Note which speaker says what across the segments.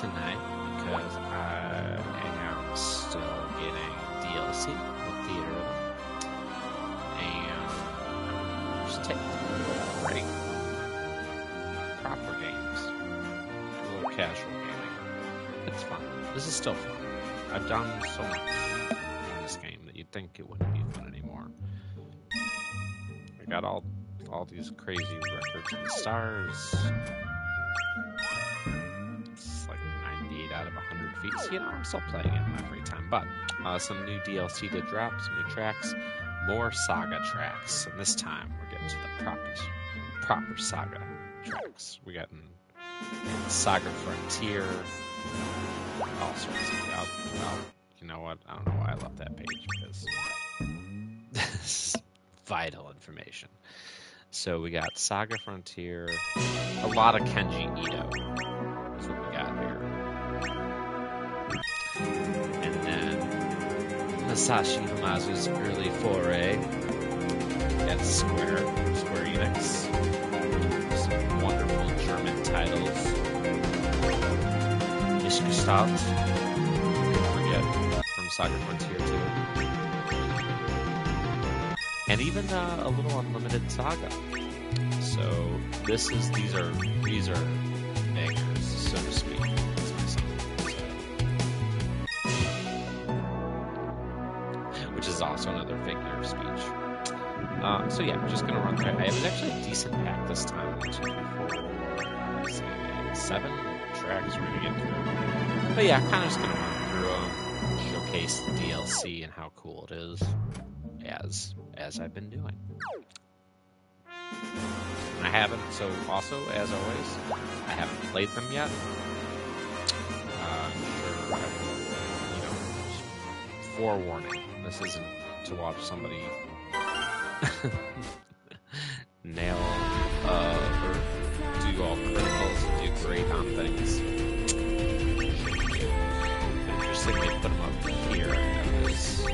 Speaker 1: tonight because I am still getting DLC with Theater. And just a break proper games. A little casual gaming. It's fun. This is still fun. I've done so much in this game that you'd think it wouldn't be fun anymore. I got all all these crazy records and stars. Feet. You know, I'm still playing it in my free time. But uh, some new DLC did drop, some new tracks, more Saga tracks. And this time we're getting to the proper, proper Saga tracks. We got in, in Saga Frontier, all sorts of. Well, you know what? I don't know why I left that page because this is vital information. So we got Saga Frontier, a lot of Kenji Ito Masashi Hamauzu's early foray at Square, Square Enix. Some wonderful German titles. Mishgestalt, forget, from Saga Frontier 2 and even uh, a little unlimited saga. So this is these are these are through. It was actually a decent pack this time. Seven tracks we're gonna get through. But yeah, I'm kind of just gonna run through them, showcase the DLC and how cool it is as as I've been doing. I haven't, so also, as always, I haven't played them yet. Uh, you know, forewarning, this isn't to watch somebody nail uh, or do all criticals and do great on things. Interesting they put them up here as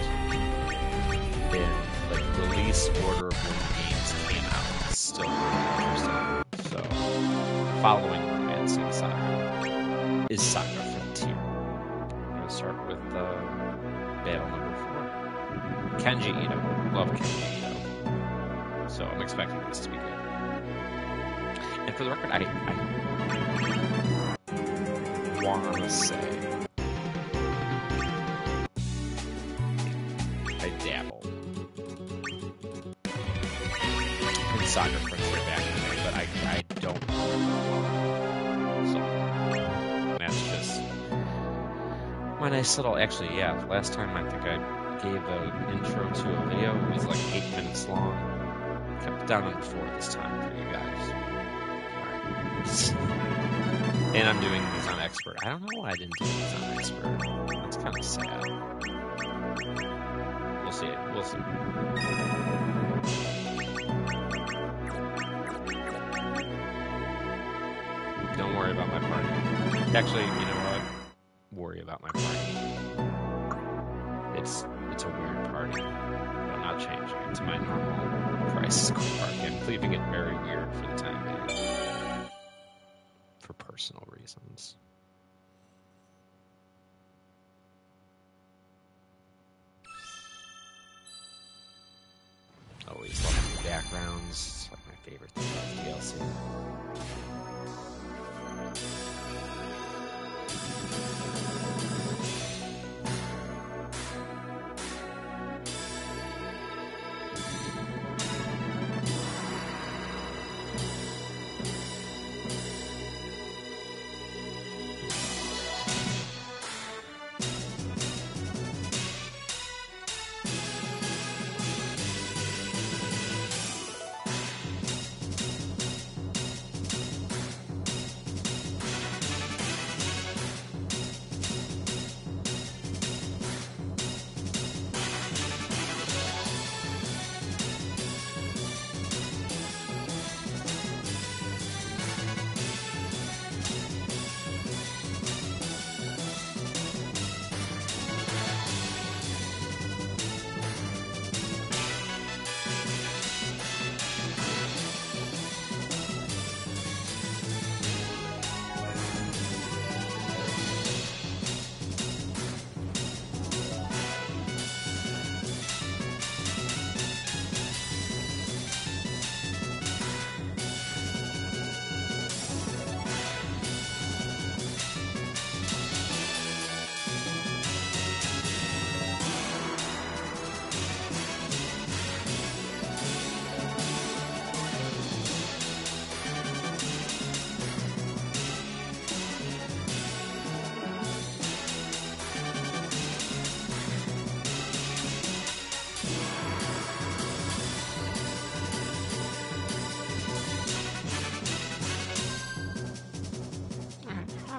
Speaker 1: in like release order of when games came out. It's still pretty interesting. So, following Romancing Saga is Saga Frontier. I'm gonna start with uh, battle number four. Kenji Ito. Love Kenji. So I'm expecting this to be good. And for the record, I, I want to say I dabble in Saga Frontier back in the day, but I, I don't. So that's just my nice little. Actually, yeah. Last time I think I gave an intro to a video. It was like eight minutes long. It down under four this time for you guys. And I'm doing these on expert. I don't know why I didn't do these on expert. That's kind of sad. We'll see. We'll see. Don't worry about my party. Actually, you know what? Worry about my party. Personal reasons. Always love the backgrounds. It's like my favorite thing about DLC.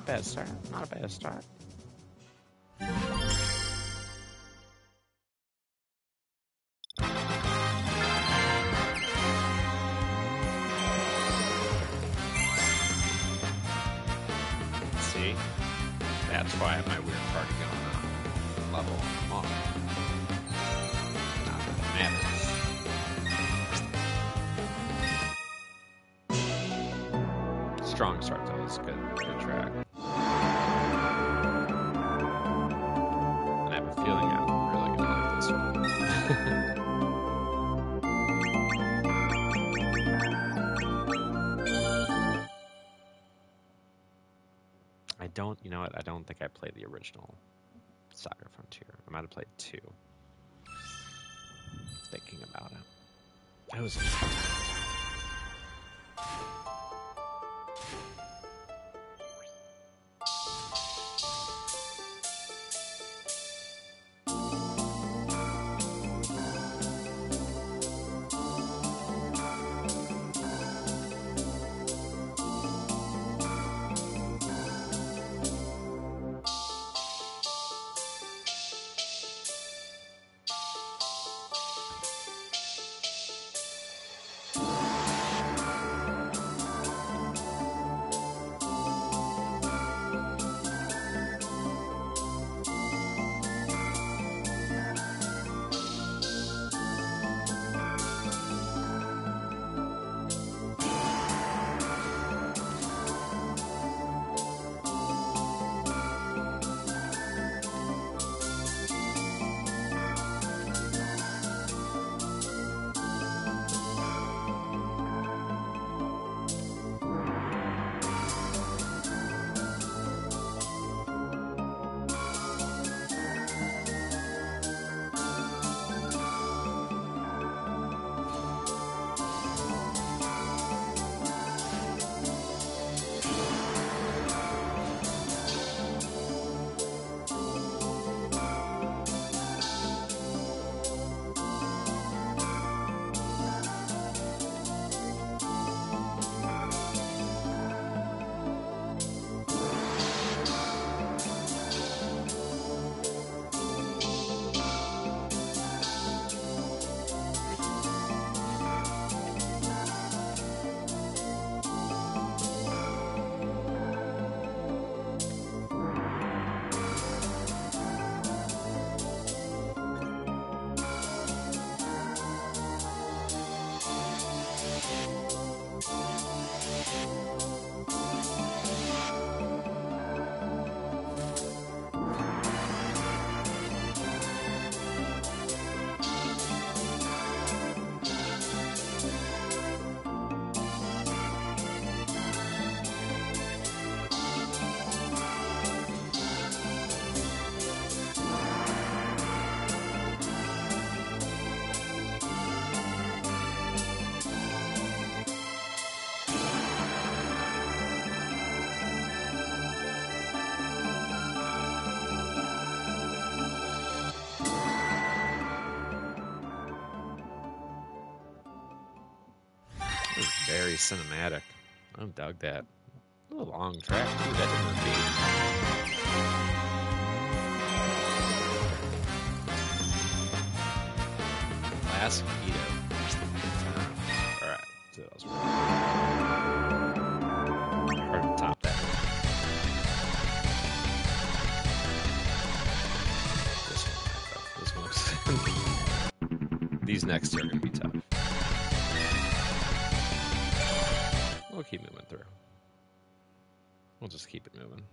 Speaker 1: A bad start. Not a bad start. You know what? I don't think I played the original Saga Frontier. I might have played two. Thinking about it. That was cinematic. I dug that. A long track too. That didn't keto. All right. So that was hard to top that. This one. This one. These next two are going to be tough. Keep moving through. We'll just keep it moving.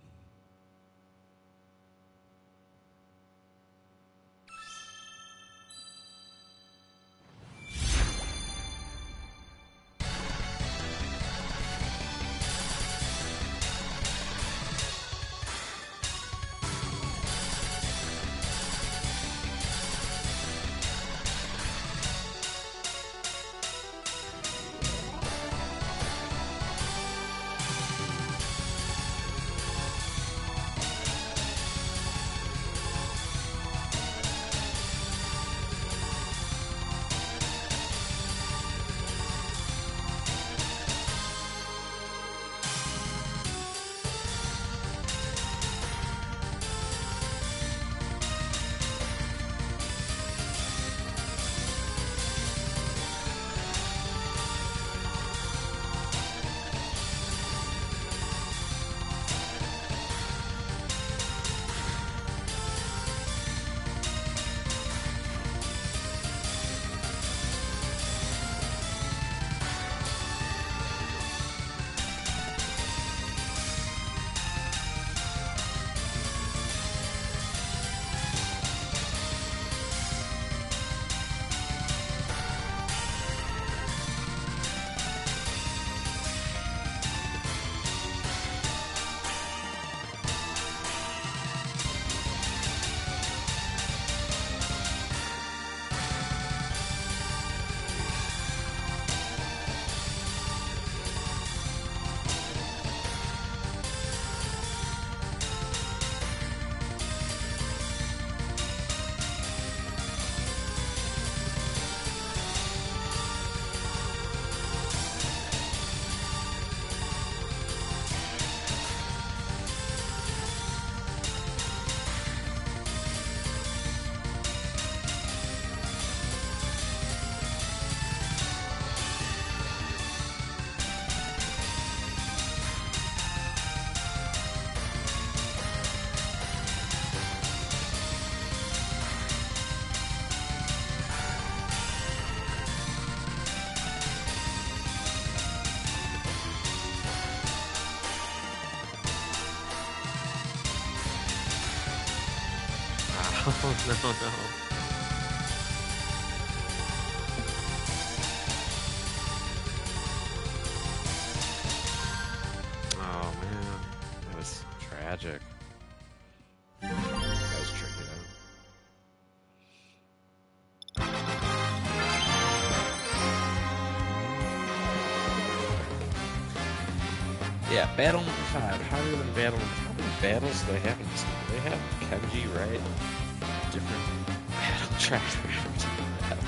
Speaker 1: No, no. Oh, man. That was tragic. That was tricky, though. Yeah, battle number five, higher than battle number How many battles do they have in this game? They have Kenji, right? Different battle track battle.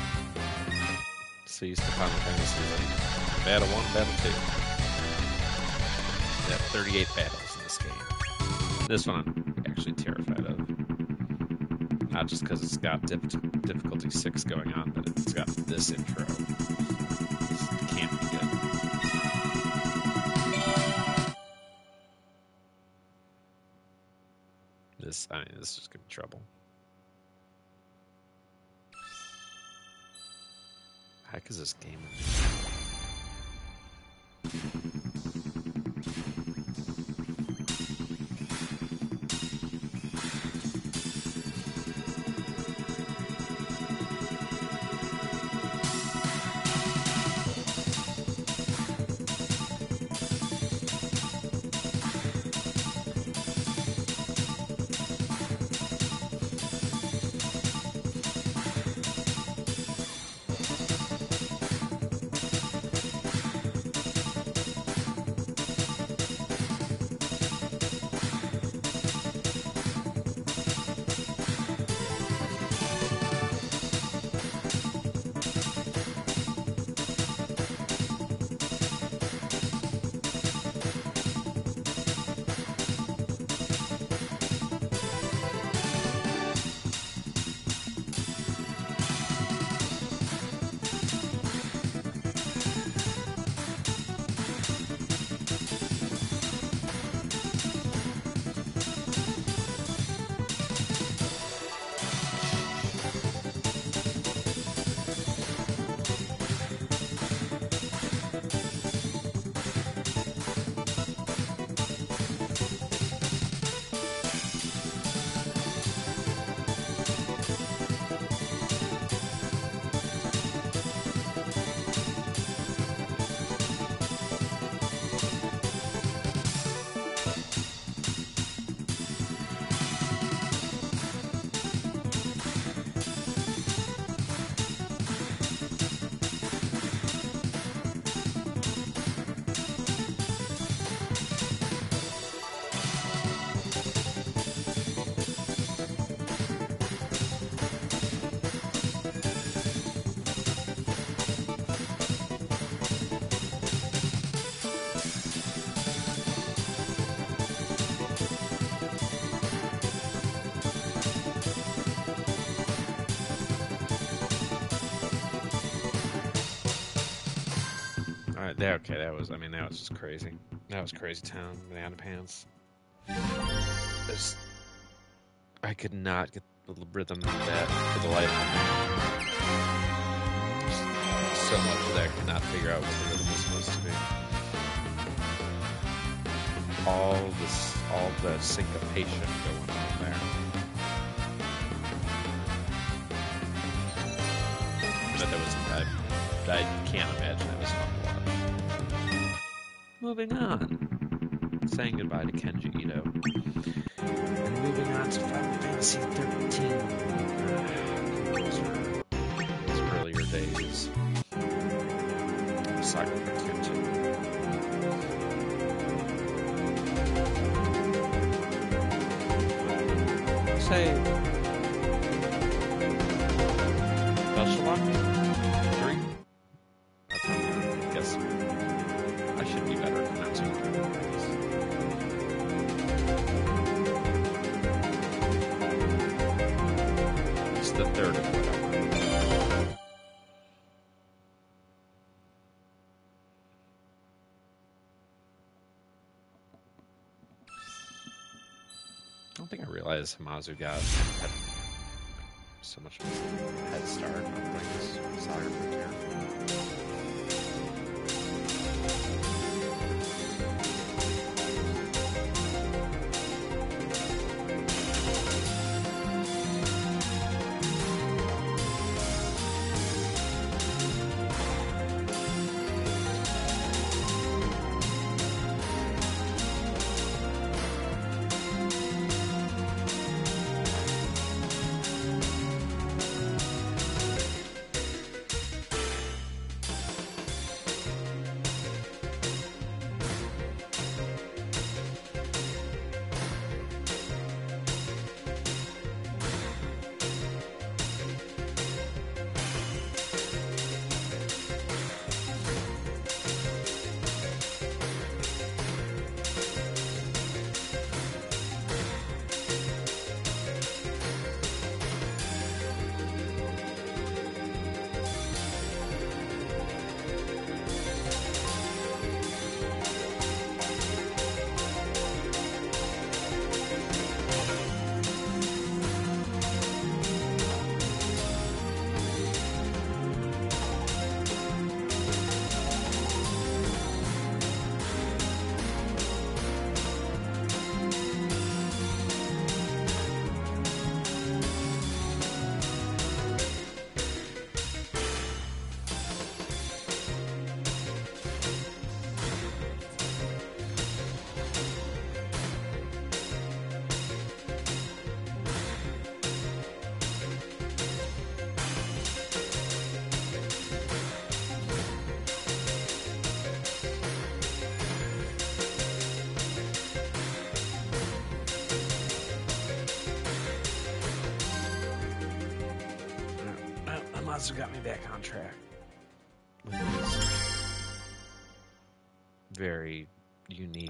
Speaker 1: So used to Final Fantasy like battle one, battle two. They have 38 battles in this game. This one I'm actually terrified of. Not just because it's got dif- difficulty 6 going on, but it's got this intro. Can't be good. This, I mean, this is gonna be trouble. Heck is this game? There. Okay, that was. I mean, that was just crazy. That was crazy town, banana pants. I could not get the rhythm of that for the life of me. So much that I could not figure out what the rhythm was supposed to be. All this, all the syncopation going on there. But that was, I, I can't imagine that was fun. Moving on. Saying goodbye to Kenji Ito. And moving on to Final Fantasy 13. Those are his earlier days. Saga Frontier 2. Say. Realized Hamauzu got so much head start on things. Saga Hamauzu got me back on track. Very unique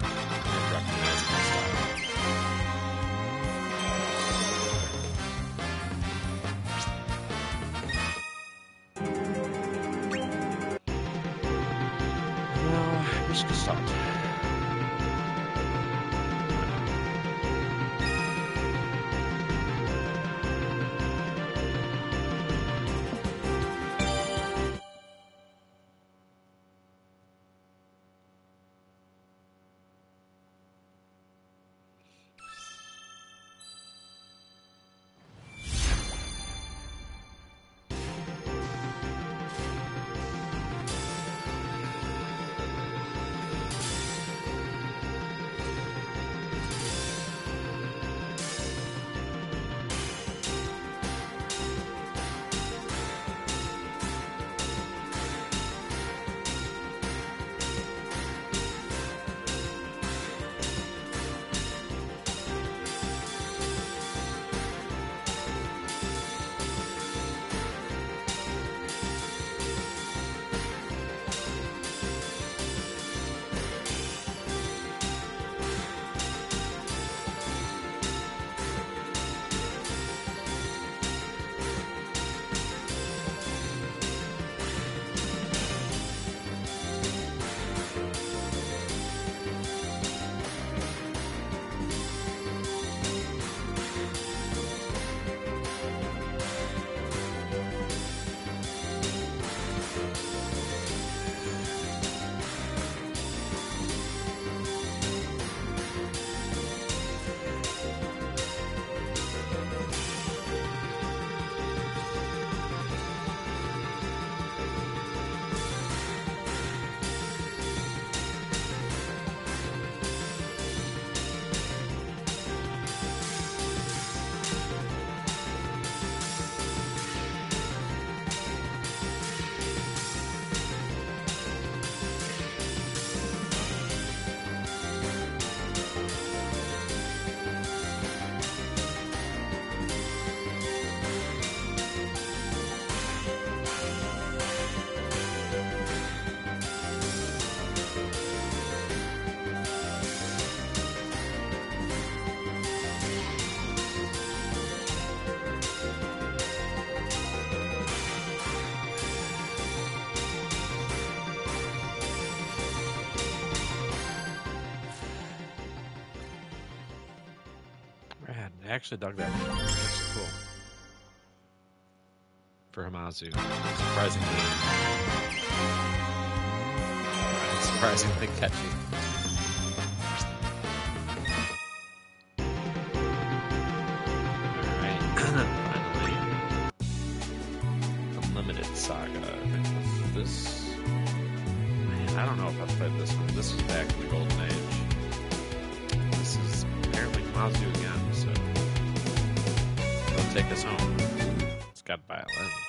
Speaker 1: actually dug that. That's cool. For Hamauzu. Surprisingly. Surprisingly catchy. This. Man, I don't know if I played this one. This was back in the Golden Age. This is apparently Mazu again, take us home. It's got violin.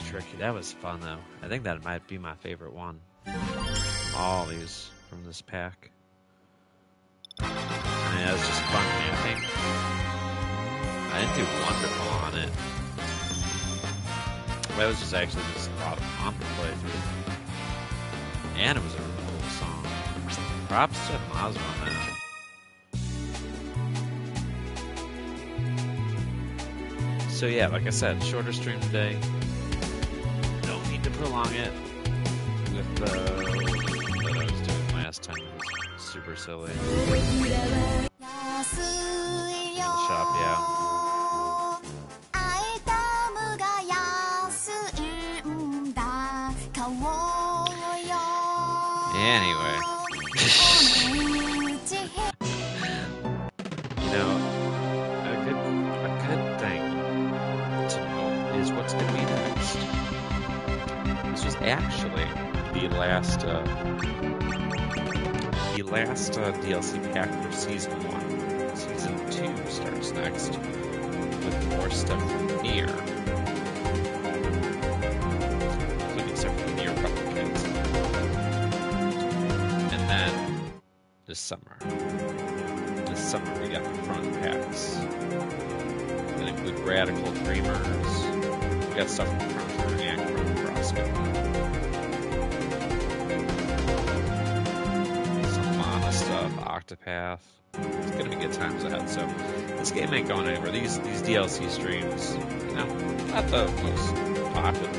Speaker 1: Was tricky. That was fun though. I think that might be my favorite one. All these from this pack. I mean, that was just fun mapping. I didn't do wonderful on it. That was just actually just a lot of fun to play through. And it was a really cool song. Props to Mazma, man. So yeah, like I said, shorter stream today along it with the that I was doing last time. It was super silly. In the shop, yeah. Anyway. Actually the last uh, the last uh, DLC pack for season one. Season two starts next with more stuff from Nier, including stuff from Nier Replicants, and then this summer. This summer we got the front packs that include Radical Dreamers. We got stuff from Frontier and Chrono Octopath. It's gonna be good times ahead. So this game ain't going anywhere. These these DLC streams, you know, not the most popular